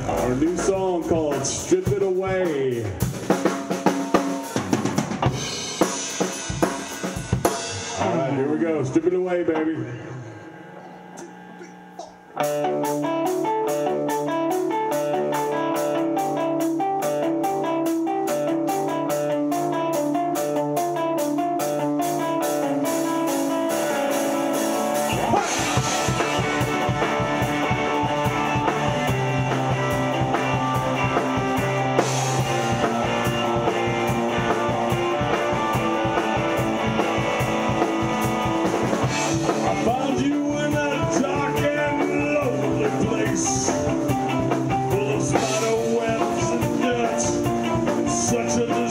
our new song called Strip It Away. All right, here we go. Strip it away, baby. such a